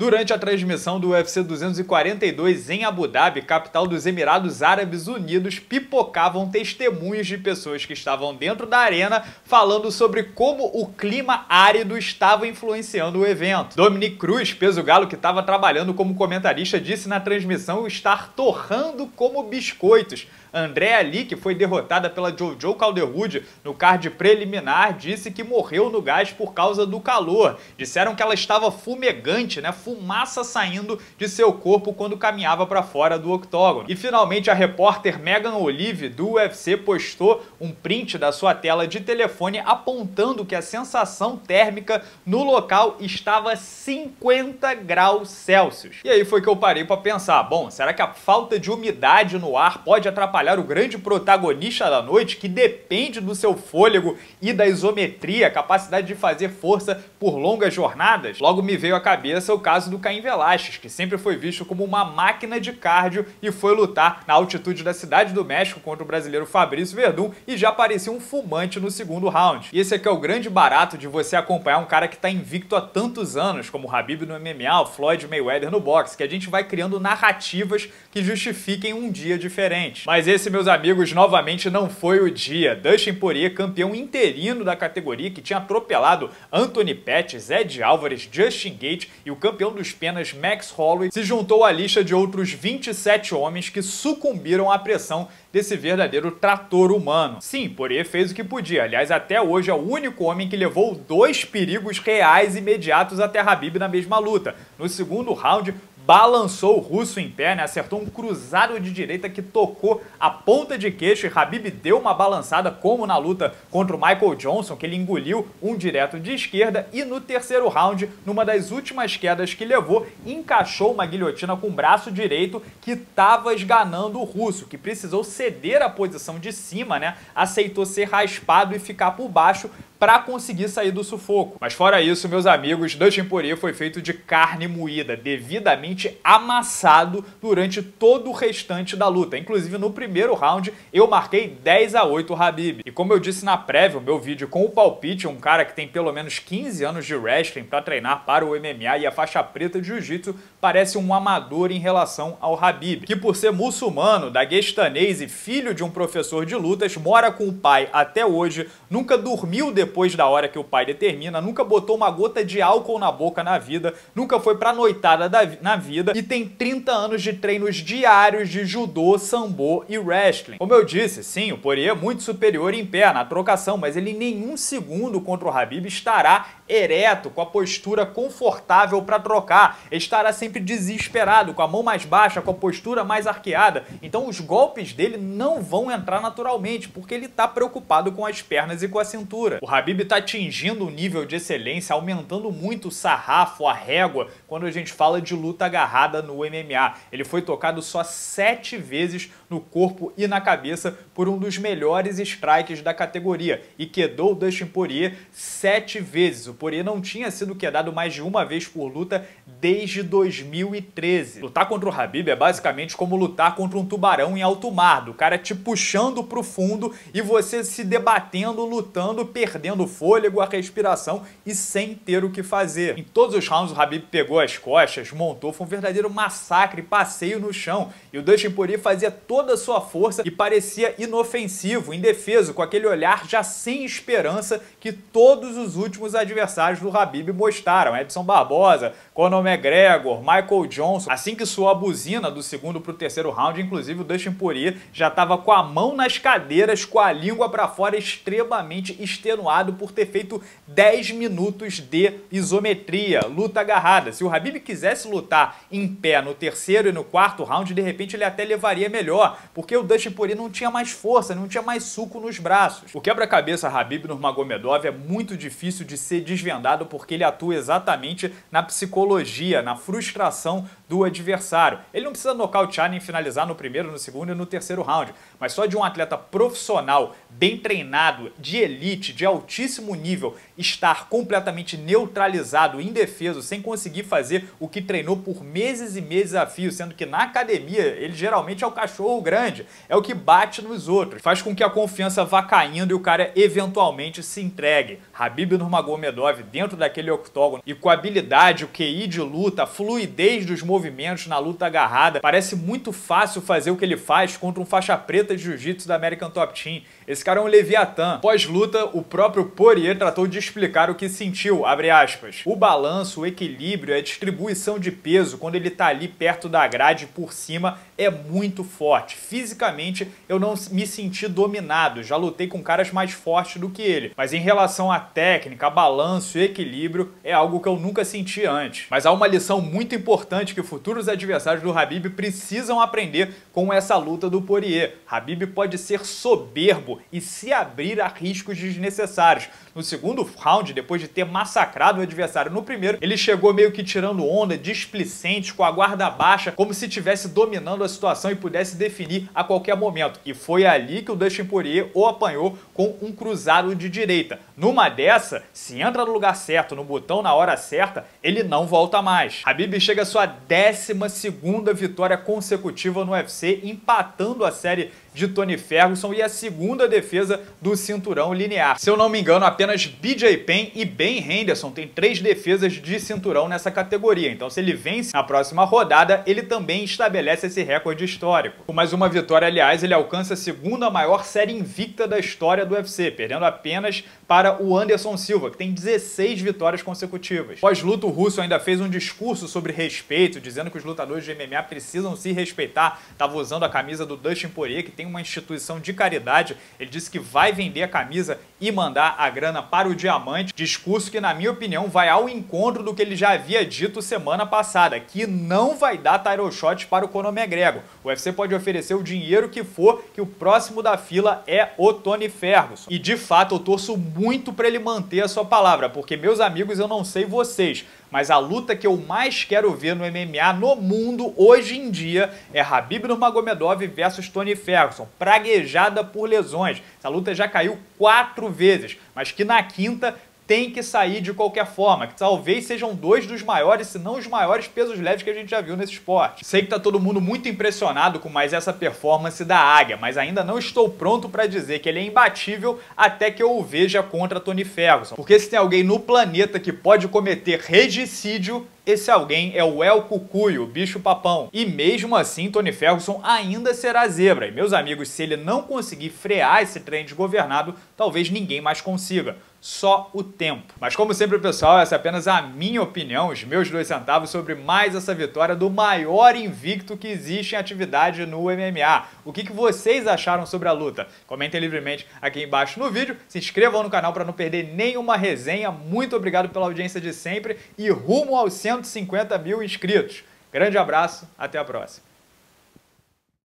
Durante a transmissão do UFC 242 em Abu Dhabi, capital dos Emirados Árabes Unidos, pipocavam testemunhos de pessoas que estavam dentro da arena falando sobre como o clima árido estava influenciando o evento. Dominic Cruz, peso galo que estava trabalhando como comentarista, disse na transmissão estar torrando como biscoitos André Ali, que foi derrotada pela Jojo Calderwood no card preliminar, disse que morreu no gás por causa do calor. Disseram que ela estava fumegante, né? Fumaça saindo de seu corpo quando caminhava para fora do octógono. E finalmente a repórter Megan Olive do UFC postou um print da sua tela de telefone apontando que a sensação térmica no local estava 50 graus Celsius. E aí foi que eu parei para pensar, bom, será que a falta de umidade no ar pode atrapalhar atrapalhar o grande protagonista da noite, que depende do seu fôlego e da isometria, capacidade de fazer força por longas jornadas? Logo me veio à cabeça o caso do Caim Velasquez, que sempre foi visto como uma máquina de cardio e foi lutar na altitude da cidade do México contra o brasileiro Fabrício Verdun e já parecia um fumante no segundo round. E esse aqui é o grande barato de você acompanhar um cara que está invicto há tantos anos, como o Habib no MMA, o Floyd Mayweather no boxe, que a gente vai criando narrativas que justifiquem um dia diferente. Mas esse, meus amigos, novamente não foi o dia. Dustin Poirier, campeão interino da categoria, que tinha atropelado Anthony Pettis, Ed Álvares, Justin Gate e o campeão dos penas Max Holloway, se juntou à lista de outros 27 homens que sucumbiram à pressão desse verdadeiro trator humano. Sim, Poirier fez o que podia. Aliás, até hoje é o único homem que levou dois perigos reais imediatos até Habib na mesma luta. No segundo round, balançou o russo em pé, né? acertou um cruzado de direita que tocou a ponta de queixo e Habib deu uma balançada, como na luta contra o Michael Johnson, que ele engoliu um direto de esquerda e no terceiro round, numa das últimas quedas que levou, encaixou uma guilhotina com o braço direito que estava esganando o russo, que precisou ceder a posição de cima, né? aceitou ser raspado e ficar por baixo para conseguir sair do sufoco. Mas fora isso, meus amigos, Poirier foi feito de carne moída, devidamente amassado durante todo o restante da luta. Inclusive no primeiro round eu marquei 10 a 8 o Habib. E como eu disse na prévia, o meu vídeo com o palpite, um cara que tem pelo menos 15 anos de wrestling para treinar para o MMA e a faixa preta de jiu-jitsu, parece um amador em relação ao Habib, que por ser muçulmano, daguestanês e filho de um professor de lutas, mora com o pai até hoje, nunca dormiu depois depois da hora que o pai determina, nunca botou uma gota de álcool na boca na vida, nunca foi pra noitada da, na vida e tem 30 anos de treinos diários de judô, sambo e wrestling. Como eu disse, sim, o Poirier é muito superior em pé na trocação, mas ele em nenhum segundo contra o Habib estará ereto, com a postura confortável para trocar, estará sempre desesperado, com a mão mais baixa, com a postura mais arqueada. Então os golpes dele não vão entrar naturalmente, porque ele está preocupado com as pernas e com a cintura. O Habib está atingindo um nível de excelência, aumentando muito o sarrafo, a régua, quando a gente fala de luta agarrada no MMA. Ele foi tocado só sete vezes no corpo e na cabeça por um dos melhores strikes da categoria e quedou Dustin Poirier sete vezes. O Poirier não tinha sido quedado mais de uma vez por luta desde 2013. Lutar contra o Habib é basicamente como lutar contra um tubarão em alto mar, do cara te puxando pro fundo e você se debatendo, lutando, perdendo o fôlego, a respiração e sem ter o que fazer. Em todos os rounds, o Habib pegou as costas, montou, foi um verdadeiro massacre, passeio no chão. E o Dustin Poirier fazia toda a sua força e parecia inofensivo, indefeso, com aquele olhar já sem esperança que todos os últimos adversários do Habib mostraram. Edson Barbosa, Conor McGregor, Michael Johnson. Assim que soou a buzina do segundo para o terceiro round, inclusive o Dustin Poirier já estava com a mão nas cadeiras, com a língua para fora, extremamente extenuado por ter feito 10 minutos de isometria, luta agarrada. Se o Habib quisesse lutar em pé no terceiro e no quarto round, de repente ele até levaria melhor, porque o Dustin Poirier não tinha mais força, não tinha mais suco nos braços. O quebra-cabeça Habib Nurmagomedov é muito difícil de ser desvendado porque ele atua exatamente na psicologia, na frustração do adversário. Ele não precisa nocautear nem finalizar no primeiro, no segundo e no terceiro round, mas só de um atleta profissional, bem treinado, de elite, de altíssimo nível, estar completamente neutralizado, indefeso, sem conseguir fazer o que treinou por meses e meses a fio, sendo que na academia ele geralmente é o cachorro grande, é o que bate nos outros, faz com que a confiança vá caindo e o cara eventualmente se entregue. Habib Nurmagomedov dentro daquele octógono e com a habilidade, o QI de luta, a fluidez dos movimentos na luta agarrada, parece muito fácil fazer o que ele faz contra um faixa preta de jiu-jitsu da American Top Team. Esse cara é um Leviatã. Pós-luta, o próprio Poirier tratou de explicar o que sentiu, aspas, O balanço, o equilíbrio, a distribuição de peso quando ele tá ali perto da grade por cima é muito forte. Fisicamente, eu não me senti dominado, já lutei com caras mais fortes do que ele. Mas em relação à técnica, balanço e equilíbrio, é algo que eu nunca senti antes. Mas há uma lição muito importante que futuros adversários do Habib precisam aprender com essa luta do Poirier. Habib pode ser soberbo e se abrir a riscos desnecessários. No segundo round, depois de ter massacrado o adversário no primeiro, ele chegou meio que tirando onda, displicente, com a guarda baixa, como se estivesse dominando a situação e pudesse definir a qualquer momento. E foi ali que o Dustin Poirier o apanhou com um cruzado de direita. Numa dessa, se entra no lugar certo, no botão na hora certa, ele não volta mais. Habib chega à sua 12 segunda vitória consecutiva no UFC, empatando a série de Tony Ferguson e a segunda defesa do cinturão linear. Se eu não me engano, apenas BJ Penn e Ben Henderson têm três defesas de cinturão nessa categoria. Então, se ele vence na próxima rodada, ele também estabelece esse recorde histórico. Com mais uma vitória, aliás, ele alcança a segunda maior série invicta da história do UFC, perdendo apenas para o Anderson Silva, que tem 16 vitórias consecutivas. Pós-luto, o Russo ainda fez um discurso sobre respeito, dizendo que os lutadores de MMA precisam se respeitar. Estava usando a camisa do Dustin Poirier, que tem uma instituição de caridade. Ele disse que vai vender a camisa e mandar a grana para o diamante. Discurso que, na minha opinião, vai ao encontro do que ele já havia dito semana passada, que não vai dar title shot para o Conor McGregor. O UFC pode oferecer o dinheiro que for, que o próximo da fila é o Tony Ferguson. E de fato, eu torço muito para ele manter a sua palavra, porque meus amigos, eu não sei vocês, mas a luta que eu mais quero ver no MMA no mundo hoje em dia é Habib Nurmagomedov versus Tony Ferguson, praguejada por lesões. Essa luta já caiu quatro vezes, mas que na quinta tem que sair de qualquer forma, que talvez sejam dois dos maiores, se não os maiores pesos leves que a gente já viu nesse esporte. Sei que tá todo mundo muito impressionado com mais essa performance da Águia, mas ainda não estou pronto para dizer que ele é imbatível até que eu o veja contra Tony Ferguson. Porque se tem alguém no planeta que pode cometer regicídio, esse alguém é o El Cucuio, o bicho papão. E mesmo assim, Tony Ferguson ainda será zebra. E meus amigos, se ele não conseguir frear esse trem desgovernado, talvez ninguém mais consiga só o tempo. Mas como sempre, pessoal, essa é apenas a minha opinião, os meus dois centavos sobre mais essa vitória do maior invicto que existe em atividade no MMA. O que, que vocês acharam sobre a luta? Comentem livremente aqui embaixo no vídeo, se inscrevam no canal para não perder nenhuma resenha. Muito obrigado pela audiência de sempre e rumo aos 150 mil inscritos. Grande abraço, até a próxima.